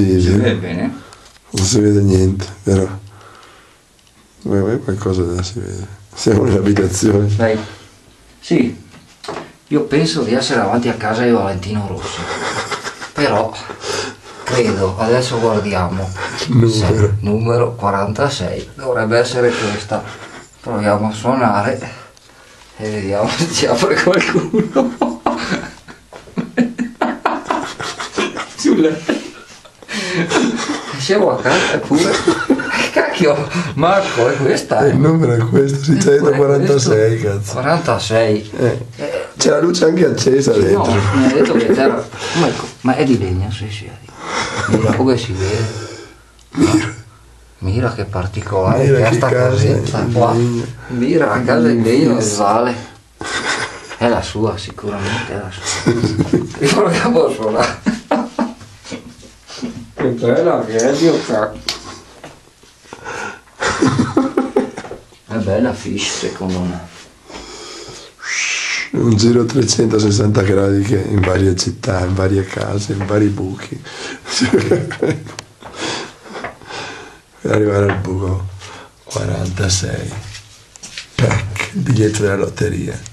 Sì, Si vede bene? Non si vede niente, però. Ma qualcosa da si vede. Siamo nell'abitazione. Dai. Sì, io penso di essere davanti a casa di Valentino Rossi. Però credo, adesso guardiamo. Numero. Sei- numero 46. Dovrebbe essere questa. Proviamo a suonare e vediamo se ci apre qualcuno. Sulle. Siamo a casa eppure. Cacchio, Marco, è questa? Il numero è questo, si c'è da 46, cazzo. 46. Eh, C'è la luce anche accesa No, dentro. mi ha detto che c'era. Ma, ecco, è di legno, sì, sì. di- Mira come si vede. Mira. Mira che particolare Mira che sta casetta qua. Mira la casa in legno del Vale. È la sua, sicuramente è la sua. Riproviamo a suonare. Bella che è, Dio cacchio. È bella fish secondo me. Un giro 360 gradi che in varie città, in varie case, in vari buchi. per arrivare al buco 46. Tac, il biglietto della lotteria.